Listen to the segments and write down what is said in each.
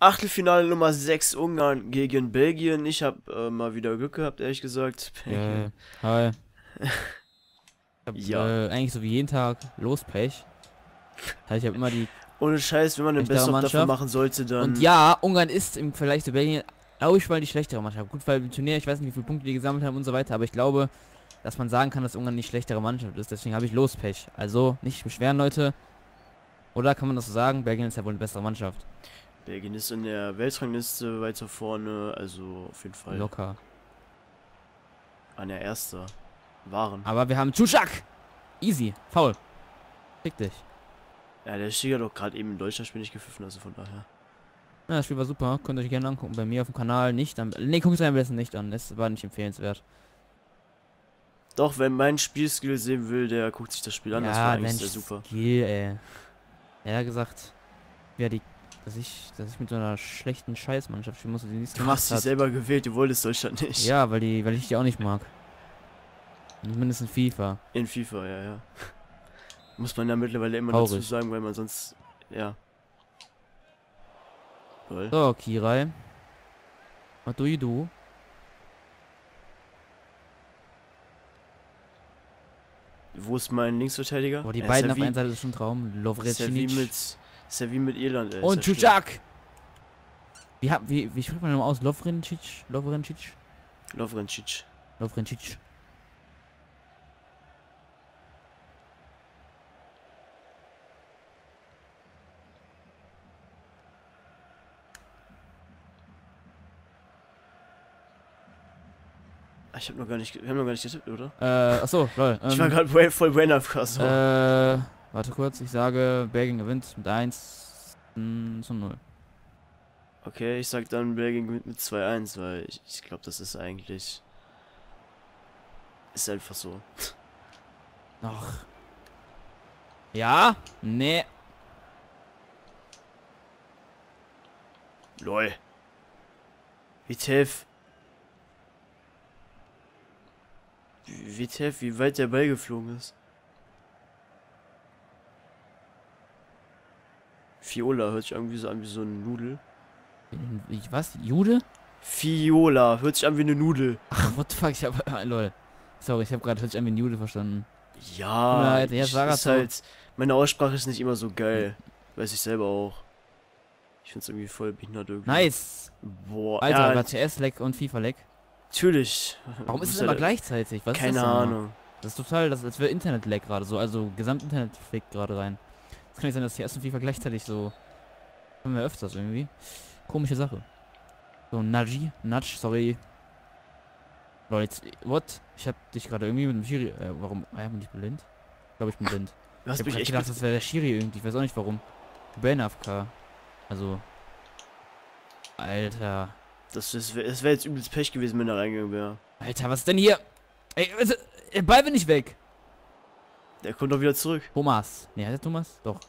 Achtelfinale Nummer 6 Ungarn gegen Belgien. Ich habe äh, mal wieder Glück gehabt, ehrlich gesagt. Äh, hi. Ich hab, Ja. äh, eigentlich so wie jeden Tag Lospech. Heißt, ich habe immer die. Ohne Scheiß, wenn man den Best dafür Mannschaft. machen sollte, dann. Und ja, Ungarn ist im Vergleich zu Belgien, glaube ich, mal die schlechtere Mannschaft. Gut, weil im Turnier, ich weiß nicht, wie viele Punkte die gesammelt haben und so weiter, aber ich glaube, dass man sagen kann, dass Ungarn die schlechtere Mannschaft ist. Deswegen habe ich Lospech. Also nicht beschweren, Leute. Oder kann man das so sagen? Belgien ist ja wohl eine bessere Mannschaft. Belgien ist in der Weltrangliste weiter vorne, also auf jeden Fall Locker. an der Erste. Waren. Aber wir haben Chuchak! Easy. Foul. Fick dich. Ja, der hat doch gerade eben in Deutschland Spiel nicht gepfiffen, also von daher. Ja, das Spiel war super. Könnt ihr euch gerne angucken. Bei mir auf dem Kanal nicht. Am, nee, guckt es euch am besten nicht an. Es war nicht empfehlenswert. Doch, wenn mein Spielskill sehen will, der guckt sich das Spiel an. das war eigentlich sehr super. Skill, ey. Er hat gesagt, wer die, dass ich, dass ich mit so einer schlechten Scheißmannschaft spielen muss, die nichts Du hast dich selber gewählt, du wolltest Deutschland nicht. Ja, weil die, weil ich die auch nicht mag. Mindestens FIFA. In FIFA, ja, ja. Muss man ja mittlerweile immer dazu Traurig. sagen, weil man sonst. Ja. Toll. So, Kirai. What do you do? Wo ist mein Linksverteidiger? Boah, die Ja, beiden ist auf einer Seite ist schon ein Traum. wie, ist ja wie Lovrecinic mit. Ist ja wie mit Irland, ey. und. Chuchak! Wie, wie, wie spricht man nochmal aus? Lovrencic? Lovrencic? Lovrencic. Lovrencic. Ah, Ich hab noch gar nicht. Wir haben noch gar nicht getippt, oder? Äh, achso, lol. ich war Ähm, gerade voll Brain so. Äh, warte kurz, ich sage, Belgien gewinnt mit 1 mm, zu 0. Okay, ich sag dann Belgien gewinnt mit 2-1, weil ich, ich glaube, das ist eigentlich. Ist einfach so. Ach. Ja? Nee. LOL. Vitev. Vitev, wie weit der Ball geflogen ist. Fiola hört sich irgendwie so an wie so eine Nudel. Was? Jude? Fiola hört sich an wie eine Nudel. Ach, what the fuck, ich hab, ah, lol. Sorry, ich hab gerade hört sich an wie ein Jude verstanden. Ja, Ja, ich, Sarah ist halt. Meine Aussprache ist nicht immer so geil. Weiß ich selber auch. Ich find's irgendwie voll behindert irgendwie. Nice. Boah, Alter, ja, CS-Leck und FIFA-Leck. natürlich. Warum ist es ja immer gleichzeitig? Was ist Keine? Ahnung. Das ist total, das, als wäre Internet-Lag gerade so, also Gesamtinternet fliegt gerade rein. Kann nicht sein, dass CS und FIFA gleichzeitig so. Haben wir öfters irgendwie. Komische Sache. So, Naji, Nudge, sorry. Jetzt, what? Ich hab dich gerade irgendwie mit dem Schiri, äh, warum? Ah, ja, bin ich blind? Ich glaube, ich bin blind. Du Ich hast hab mich echt gedacht, das wäre der Schiri irgendwie, ich weiß auch nicht warum. Bin AFK. Also. Alter. Das, das wäre wär jetzt übelst Pech gewesen, wenn er reingegangen wäre. Alter, was ist denn hier? Ey, was, der Ball will nicht weg. Der kommt doch wieder zurück. Thomas. Ne, heißt der Thomas? Doch.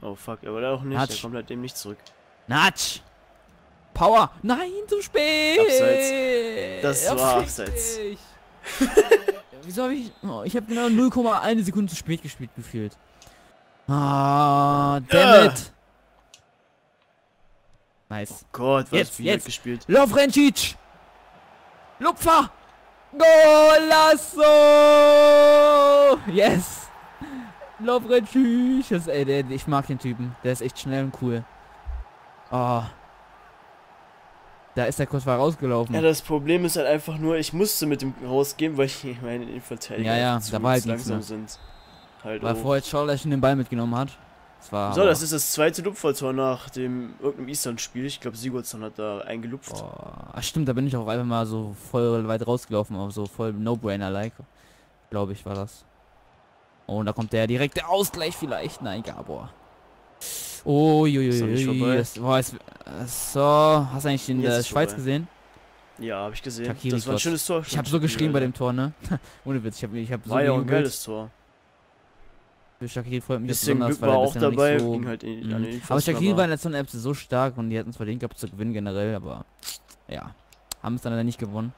Oh fuck, aber der auch nicht. Natsch. Der kommt halt dem nicht zurück. Natsch! Power! Nein, zu spät! Abseits. Das Ja, war abseits. Wieso habe ich. Oh, ich habe genau 0,1 Sekunde zu spät gespielt gefühlt. Ah, damn Ja. it! Nice. Gott, was Jetzt, jetzt. gespielt. Lovrencic! Lupfer! Golasso! Yes! Lovrencic! Das, ey, der, ich mag den Typen. Der ist echt schnell und cool. Oh. Da ist der kurz mal rausgelaufen. Ja, das Problem ist halt einfach nur, ich musste mit dem rausgehen, weil ich meine Innenverteidiger Ja, ja, zu da war halt langsam sind. Halt Weil auch. vorher Schauler schon den Ball mitgenommen hat. Das war. So, das ist das zweite Lupfertor nach dem irgendeinem Island-Spiel. Ich glaube, Sigurdsson hat da eingelupft. Boah. Ach stimmt, da bin ich auch einfach mal so voll weit rausgelaufen, aber so voll No-Brainer-like. Glaube ich, war das. Oh, und da kommt der direkte Ausgleich vielleicht. Nein, Gabor. Oh, boah, es, so, hast du eigentlich in der Schweiz vorbei. gesehen? Ja, habe ich gesehen. Shaqiri das war ein schönes Tor. Ich habe so geschrien bei dem Tor, ne? Ohne Witz, ich habe ich hab so War ja auch ein geiles Tor. Für Shaqiri freut mich Bisschen besonders, weil war er auch dabei. so, halt in, Mhm. Aber Shaqiri war in der Zone so stark und die hätten es verdient gehabt zu gewinnen generell, aber ja, haben es dann leider nicht gewonnen.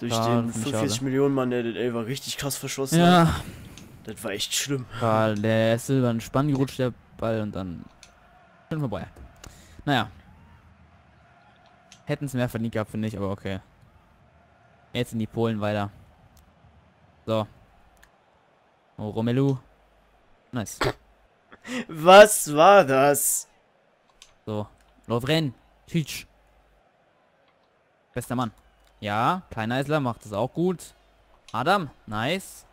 durch Ja, den das finde ich 45 schade. Millionen Mann, der den Elfer richtig krass verschossen hat. Das war echt schlimm. war der ist silbern Spann gerutscht, der Ball und dann schon vorbei. Naja, Hätten es mehr verdient gehabt, finde ich, aber okay. Jetzt in die Polen weiter. So. Oh, Romelu. Nice. Was war das? So. Lovren. Tschitsch. Bester Mann. Ja, kleiner Eisler macht es auch gut. Adam, nice.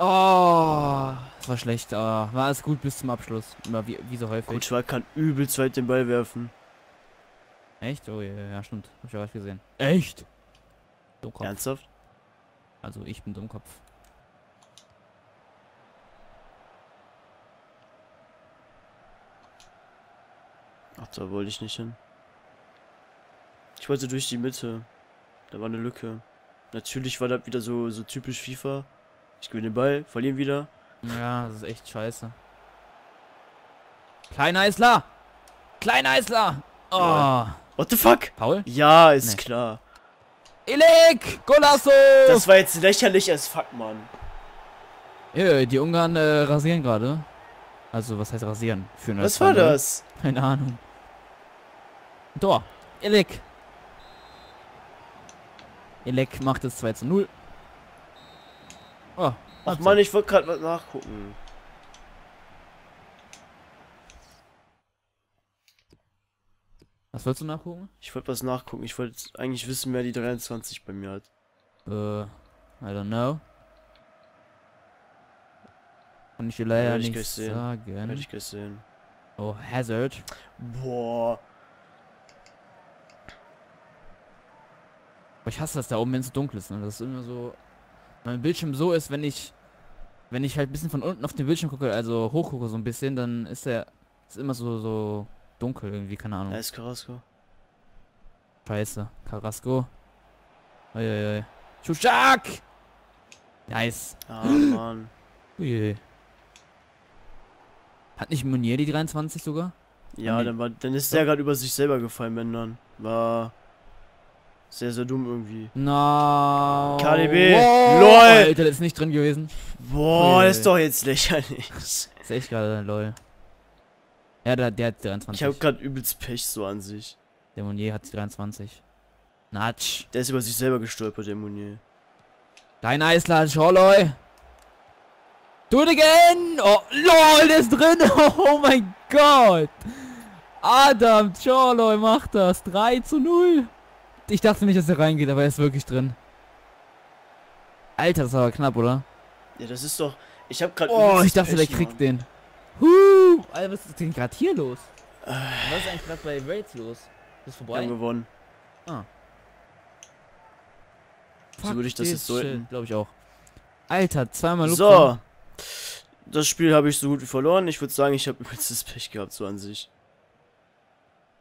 Oh, das war schlecht. aber war alles gut bis zum Abschluss. Immer wie, wie so häufig. Kutschwar kann übelst weit den Ball werfen. Echt? Oh ja, ja, stimmt. Hab ich auch gesehen. Echt? Dummkopf. Ernsthaft? Also ich bin Dummkopf. Ach, da wollte ich nicht hin. Ich wollte durch die Mitte. Da war eine Lücke. Natürlich war das wieder so, so typisch FIFA. Ich gewinne den Ball, verlieren wieder. Ja, das ist echt scheiße. Kleiner Eisler! Kleiner Eisler! Oh. Ja. What the fuck? Paul? Ja, ist Nee. klar. Elik! Golasso! Das war jetzt lächerlich als fuck, Mann. Ja, die Ungarn äh, rasieren gerade. Also, was heißt rasieren? Führen Was war 2-0. das? Keine Ahnung. Tor. Elik. Elek macht es 2 zu 0. Oh, Ach. Mann, ich wollte gerade was nachgucken. Was wolltest du nachgucken? Ich wollte was nachgucken. Ich wollte eigentlich wissen, wer die 23 bei mir hat. Äh, I don't know. Kann ich dir leider ich nicht sagen. Hätte ich gesehen. Oh, Hazard. Boah. Aber ich hasse das da oben, wenn es so dunkel ist. Ne? Das ist immer so. Mein Bildschirm so ist, wenn ich. Wenn ich halt ein bisschen von unten auf den Bildschirm gucke, also hochgucke so ein bisschen, dann ist der. Ist immer so, so dunkel irgendwie, keine Ahnung. Da ist Carrasco. Scheiße. Carrasco. Uiuiui. Schuschak! Nice. Ah, Mann. Ui. Hat nicht Meunier die 23 sogar? Ja, Nee. dann, war, dann ist der gerade über sich selber gefallen, wenn dann. War sehr, sehr dumm irgendwie. No. KDB. Wow. LOL. Alter, das ist nicht drin gewesen. Boah, das ist doch jetzt lächerlich. Ist echt gerade lol. Ja, der, der hat 23. Ich habe gerade übelst Pech so an sich. der Meunier hat die 23. Natsch. Der ist über sich selber gestolpert, der Munier. Dein Eisland, Schorloy. Do it again. Oh, lol, der ist drin. Oh mein Gott. Adam Schorloy macht das. 3 zu 0. Ich dachte nicht, dass er reingeht, aber er ist wirklich drin. Alter, das war aber knapp, oder? Ja, das ist doch. Ich habe gerade. Oh, ich dachte, der kriegt den. Huh. Alter, was ist denn gerade hier los? Was ist eigentlich gerade bei Raids los? Ist Wir vorbei? haben gewonnen. So würde ich das jetzt deuten. Glaube ich auch. Alter, zweimal Luft. So. Das Spiel habe ich so gut wie verloren. Ich würde sagen, ich habe übelstes Pech gehabt, so an sich.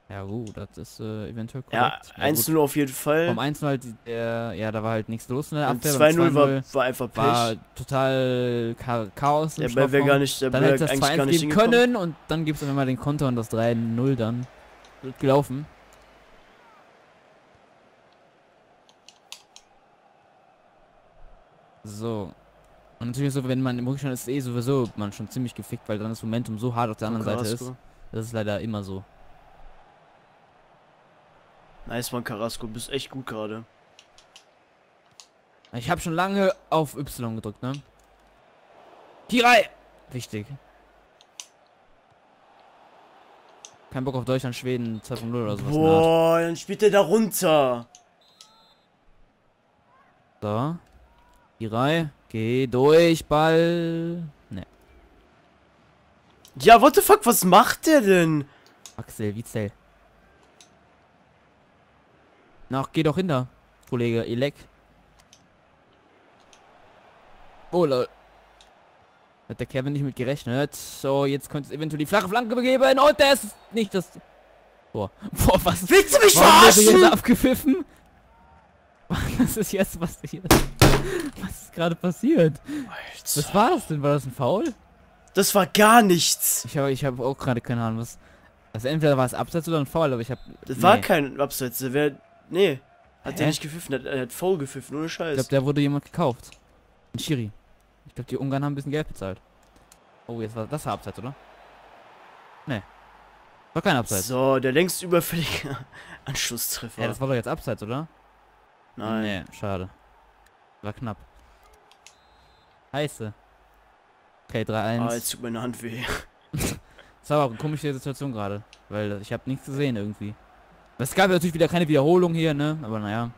Ja, gut, das ist äh, eventuell korrekt. Ja, gut. 1-0 auf jeden Fall. Vom 1 halt, äh, ja, da war halt nichts los in der Und Abwehr. 2-0 beim war, war einfach Pech. war total Cha Chaos im der wäre gar nicht, der Dann hätte das eigentlich 2-1 gar nicht geben hingekommen. können und dann gibt es auf einmal den Konter und das 3-0 dann. Wird gelaufen. So. Und natürlich so, wenn man im Rückstand ist, eh sowieso man schon ziemlich gefickt, weil dann das Momentum so hart auf der anderen Seite ist. Das ist leider immer so. Nice, Mann, Carrasco. Bist echt gut gerade. Ich habe schon lange auf Y gedrückt, ne? Kirai! Wichtig. Kein Bock auf Deutschland, Schweden 2.0 oder sowas. Boah, dann spielt der da runter. So. Kirai, geh durch, Ball. Ne, Ja, what the fuck, was macht der denn? Axel, Witzel. Na, geh doch hinter, Kollege Elek. Oh, lol. Hat der Kevin nicht mit gerechnet. So, jetzt könnte es eventuell die flache Flanke begeben und der ist nicht das... Boah, boah, was... Willst du mich er jetzt verarschen? abgepfiffen? Was ist jetzt passiert? Was ist gerade passiert? Was Alter, war das denn? War das ein Foul? das war gar nichts. Ich habe ich hab auch gerade keine Ahnung, was... Also entweder war es Abseits oder ein Foul, aber ich habe... Das war kein Abseits. Der nee, hat der Hä? nicht gepfiffen. Er hat, er hat faul gepfiffen, ohne Ich Scheiß. glaube, der wurde jemand gekauft. Ein Schiri. Ich glaube, die Ungarn haben ein bisschen Geld bezahlt. Oh, jetzt war das war Abseits, oder? War kein Abseits. So, der längst überfällige Anschlusstreffer. Ja, das war doch jetzt Abseits, oder? Nein. Nee, schade. War knapp. Heiße. Okay, 3-1. Ah, jetzt tut meine Hand weh. Das war aber eine komische Situation gerade, weil ich habe nichts gesehen irgendwie. Es gab natürlich wieder keine Wiederholung hier, ne? Aber naja.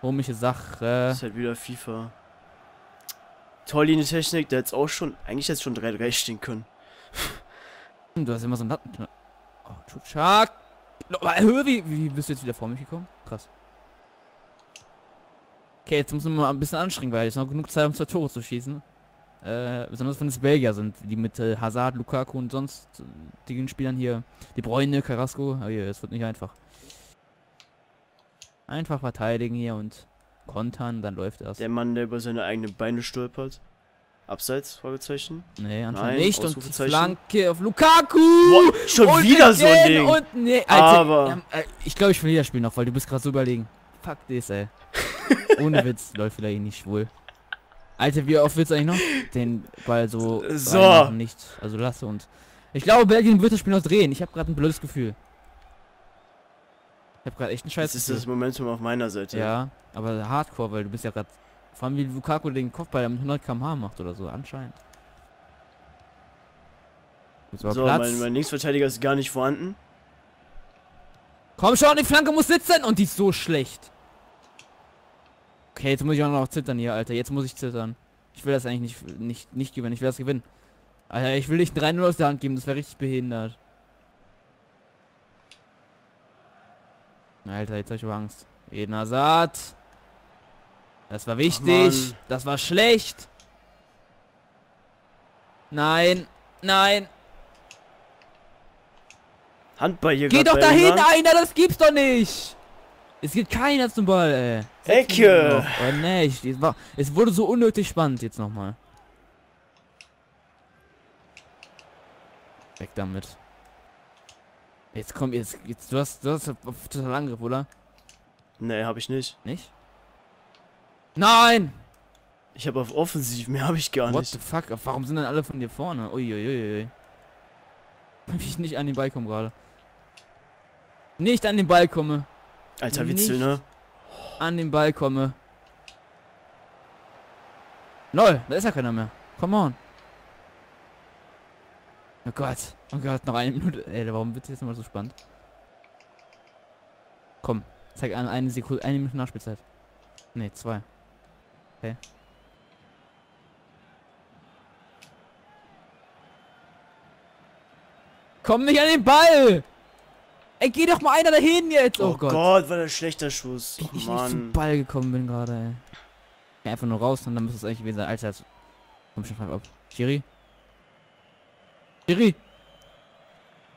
Komische Sache. ist halt wieder FIFA. Torlinie Technik, der jetzt auch schon, eigentlich jetzt schon 3-3 stehen können. Du hast immer so einen Latten. Oh, Chuchak. Höhe, wie, wie bist du jetzt wieder vor mich gekommen? Krass. Okay, jetzt müssen wir mal ein bisschen anstrengen, weil jetzt noch genug Zeit, um zwei Tore zu schießen. Äh, besonders wenn es Belgier sind, die mit äh, Hazard, Lukaku und sonst äh, den Spielern hier, die Bräune, Carrasco, oh je, es wird nicht einfach. Einfach verteidigen hier und kontern, dann läuft das. Der Mann, der über seine eigenen Beine stolpert. Abseits? Fragezeichen. Nee, anscheinend Nein, nicht. Und. Flanke auf Lukaku! Boah, schon und wieder so ein Ding. Und nee, Alter, Aber- äh, ich glaube, ich verliere das Spiel noch, weil du bist gerade so überlegen. Fuck this, ey. Ohne Witz, läuft vielleicht nicht schwul. Alter, wie oft willst du eigentlich noch den Ball so So. reinmachen? Nicht. Also lasse und. Ich glaube, Belgien wird das Spiel noch drehen. Ich habe gerade ein blödes Gefühl. Ich habe gerade echt ein scheiß Das ist das Momentum auf meiner Seite. Ja, aber Hardcore, weil du bist ja gerade. Vor allem wie Lukaku den Kopfball mit 100 km/h macht oder so, anscheinend. So, mein, mein Linksverteidiger ist gar nicht vorhanden. Komm schon, die Flanke muss sitzen und die ist so schlecht. Okay, jetzt muss ich auch noch zittern hier, Alter. Jetzt muss ich zittern. Ich will das eigentlich nicht, nicht, nicht gewinnen. Ich will das gewinnen. Alter, ich will nicht 3-0 aus der Hand geben. Das wäre richtig behindert. Alter, jetzt hab ich aber Angst. Eden Hazard. Das war wichtig. Mann. das war schlecht. Nein. Nein. Handball hier Geh doch dahin, einer, das gibt's doch nicht. Es geht keiner zum Ball, ey. Sechs Ecke. Oh nicht. Es, war, es wurde so unnötig spannend jetzt nochmal. Weg damit. Jetzt komm, jetzt, jetzt du hast, du hast total Angriff, oder? Nee, hab ich nicht. Nicht? Nein! Ich habe auf Offensiv, mehr habe ich gar What nicht. the fuck? Warum sind denn alle von dir vorne? Uiuiui. Wie ich nicht an den Ball komme gerade. Nicht an den Ball komme. Alter. Witzel, ne? an den Ball komme. Lol, da ist ja keiner mehr. Come on. Oh Gott. Oh Gott, noch eine Minute. Ey, warum wird es jetzt immer so spannend? Komm, zeig an eine Sekunde, eine Minute Nachspielzeit. Ne, zwei. Okay. Komm nicht an den Ball! Ey, geh doch mal einer dahin jetzt! Oh, Gott. war das schlechter Schuss. Wie Oh, ich nicht zum Mann. Ball gekommen bin gerade, ey. Ja, einfach nur raus und dann müsste es eigentlich gewesen sein. Alter, jetzt- komm schon frei ab. Shiri? Shiri?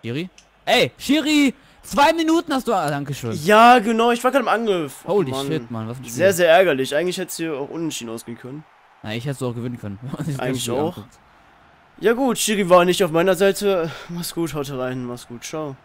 Shiri? Ey, Shiri! Zwei Minuten hast du. Ah, Dankeschön. Ja, genau, ich war gerade im Angriff. Oh, Holy Mann. shit, Mann, was ein Spiel. Sehr, sehr ärgerlich. Eigentlich hätte es hier auch unentschieden ausgehen können. Na, ich hätte es auch gewinnen können. Eigentlich auch. anguckt. Ja gut, Schiri war nicht auf meiner Seite. Mach's gut, haut rein, mach's gut, ciao.